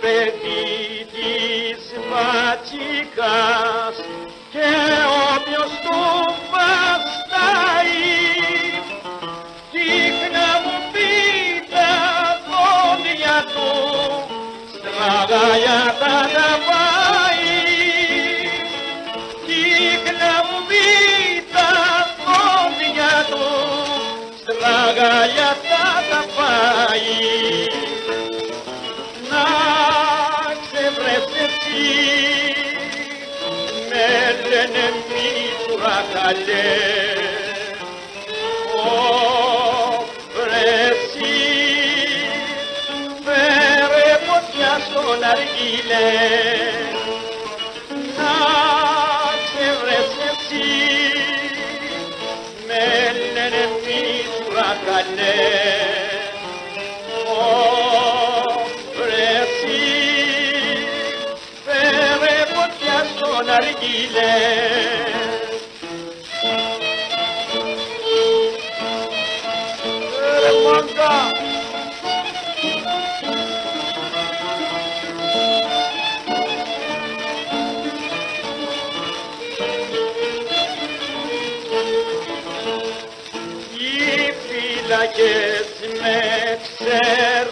παιδί της Βατσίκας και όποιος του βαστάει δείχνα μου πει τα πόδια του στραγάλια τα τα λένε μήτουρα καλέ Ω βρεσί φέρε φωτιά στον αργύλε. Να ξεβρες εσύ με λένε μήτουρα καλέ nargile Manga İp ile kesmek ser